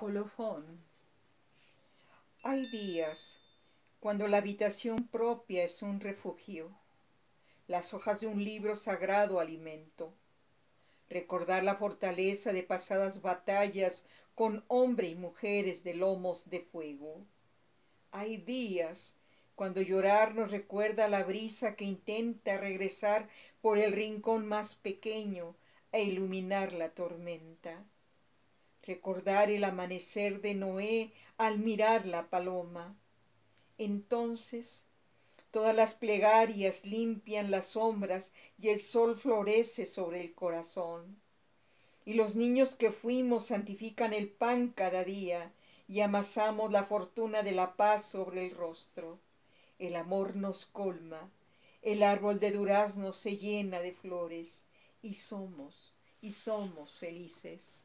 Colofón. Hay días cuando la habitación propia es un refugio, las hojas de un libro sagrado alimento. Recordar la fortaleza de pasadas batallas con hombre y mujeres de lomos de fuego. Hay días cuando llorar nos recuerda la brisa que intenta regresar por el rincón más pequeño e iluminar la tormenta recordar el amanecer de Noé al mirar la paloma. Entonces todas las plegarias limpian las sombras y el sol florece sobre el corazón. Y los niños que fuimos santifican el pan cada día y amasamos la fortuna de la paz sobre el rostro. El amor nos colma, el árbol de durazno se llena de flores y somos, y somos felices.